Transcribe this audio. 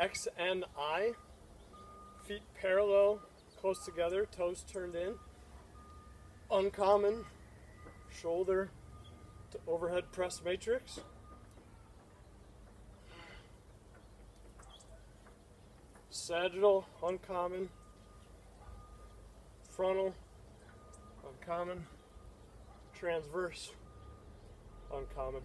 XNI. Feet parallel, close together, toes turned in. Uncommon shoulder to overhead press matrix. Sagittal, uncommon. Frontal, uncommon. Transverse, uncommon.